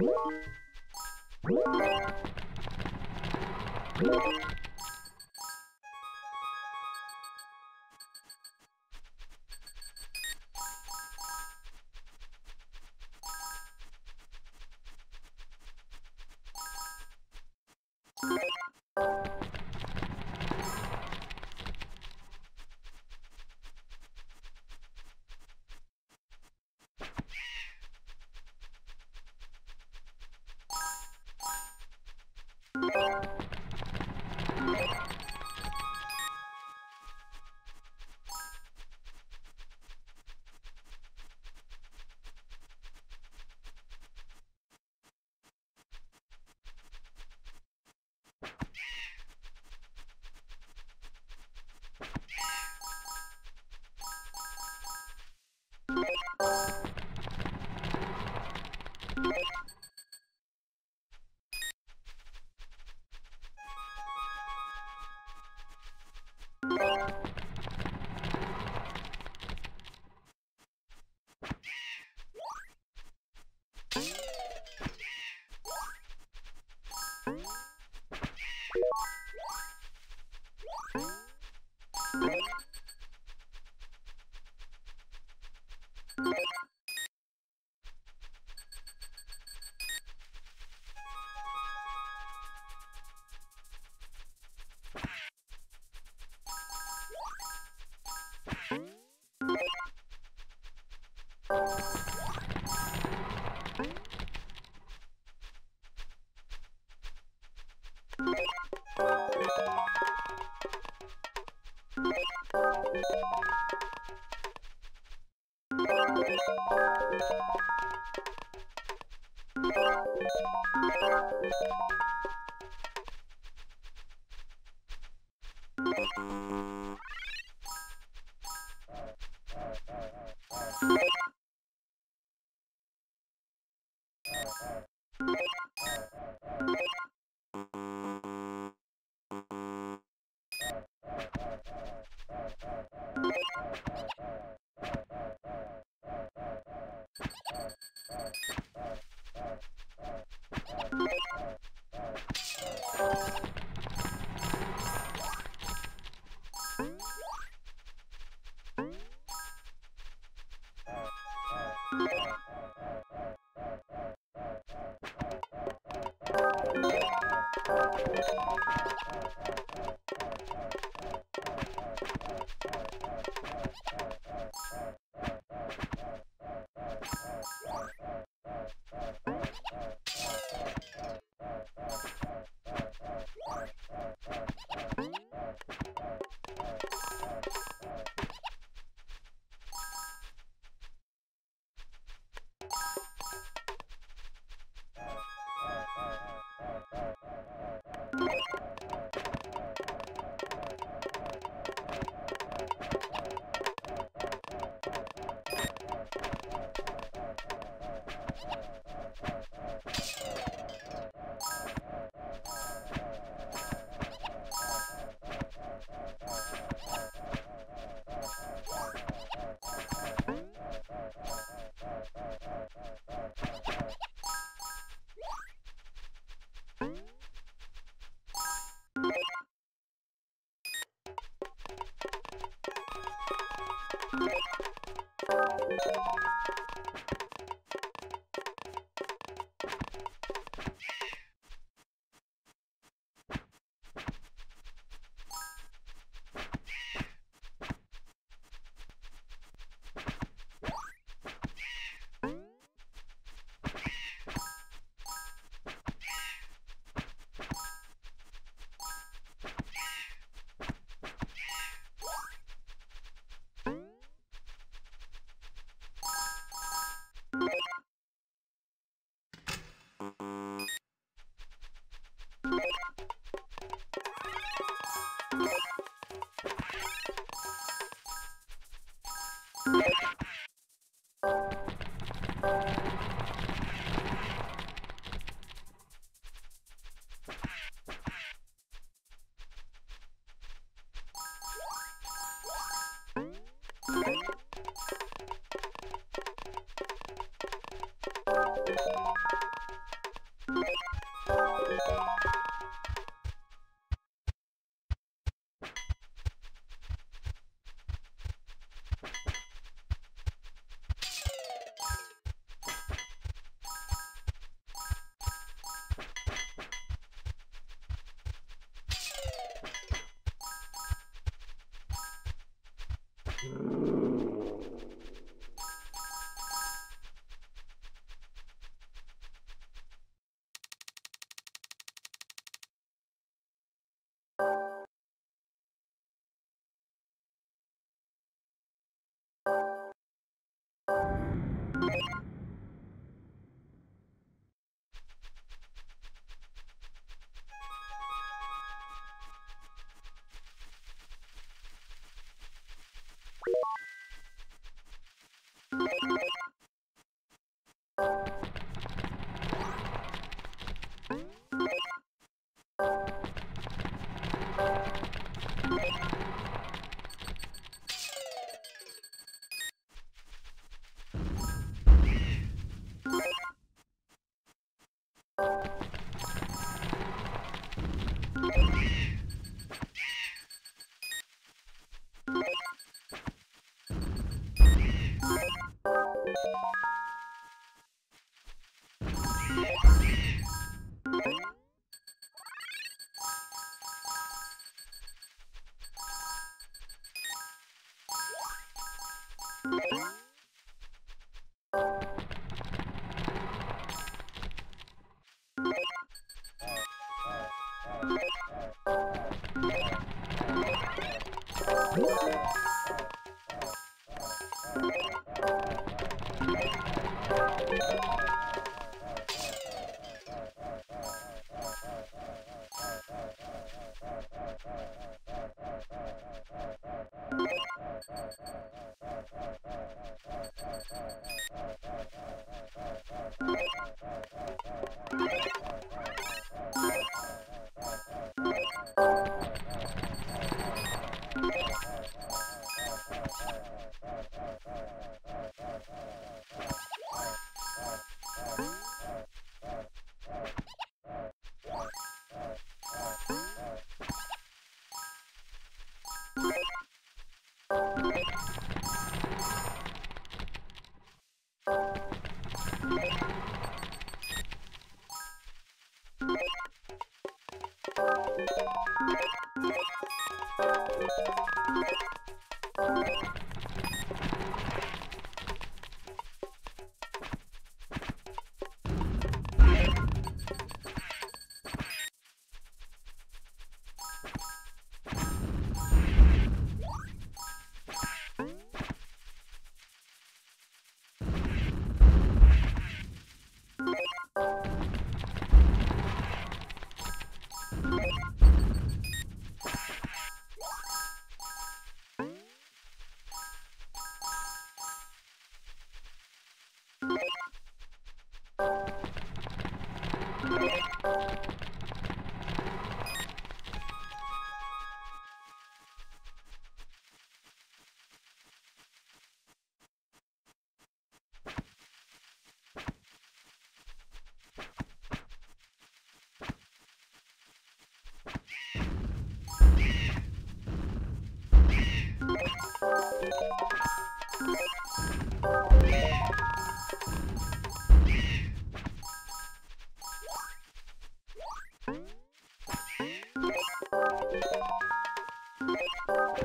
you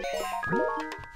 Thank you.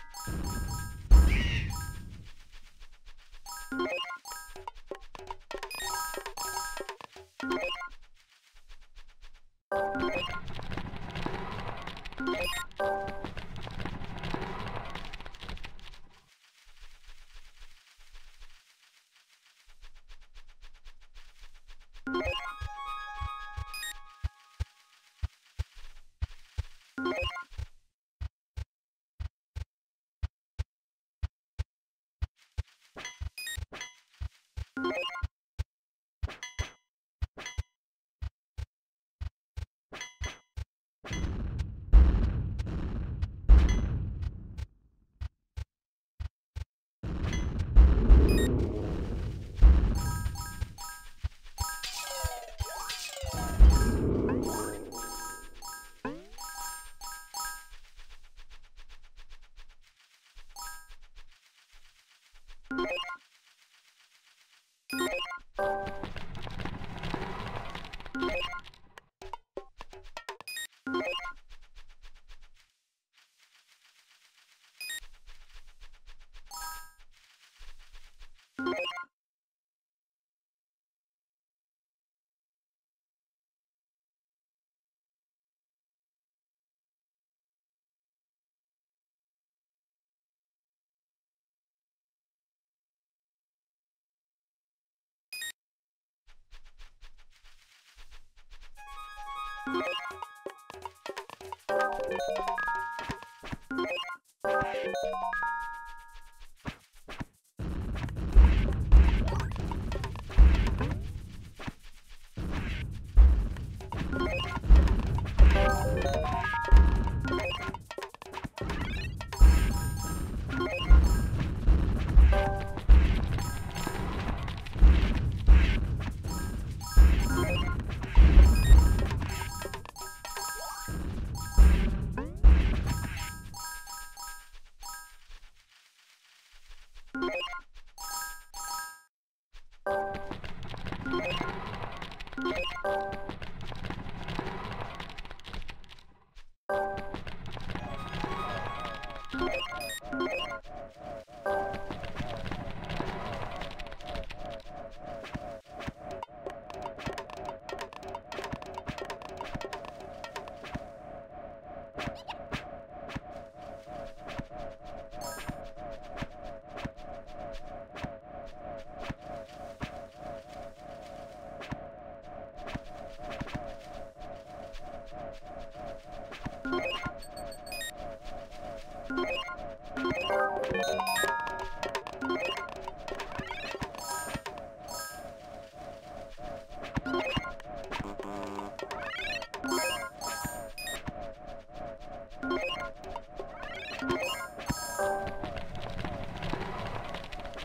Thank you.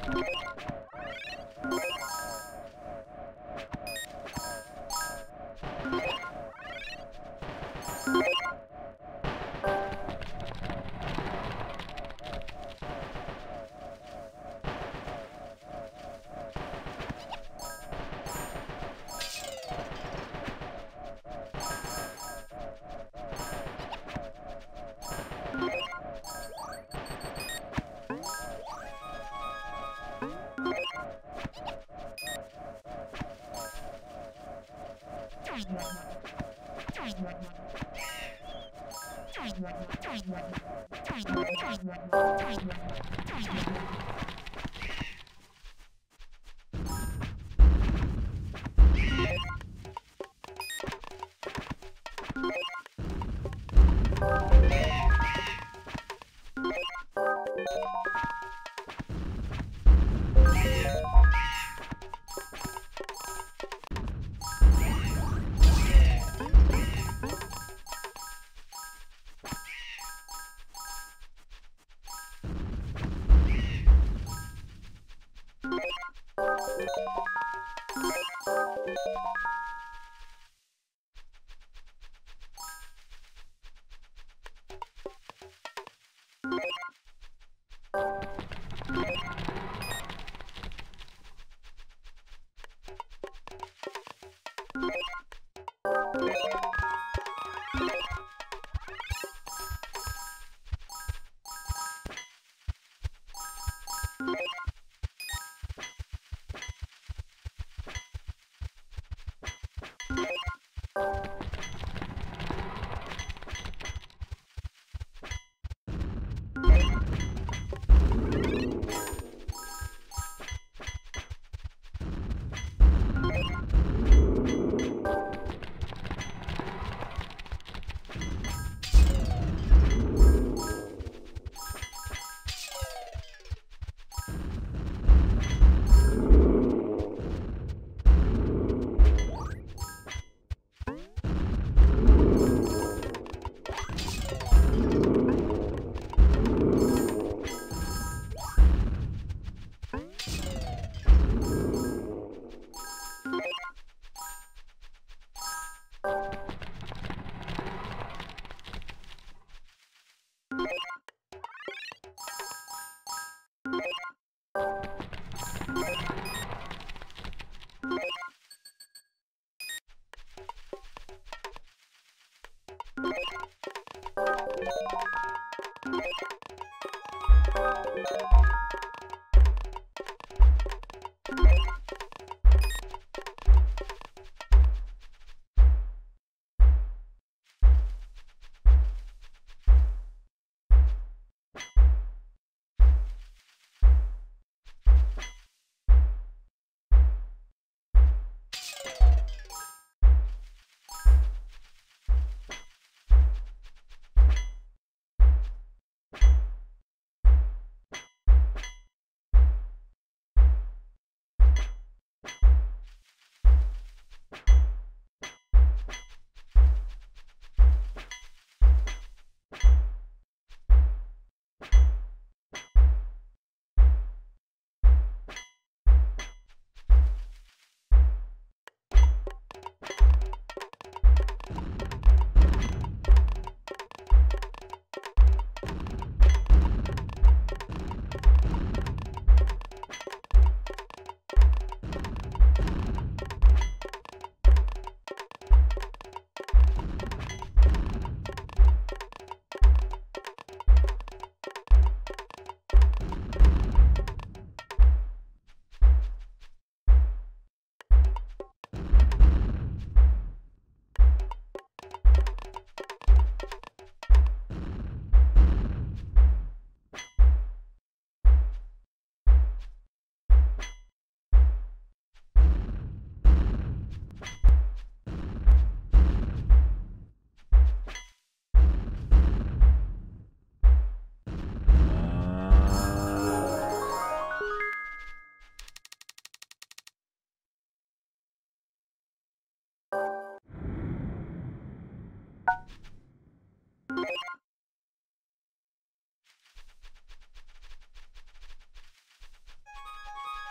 Bye. you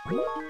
What?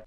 You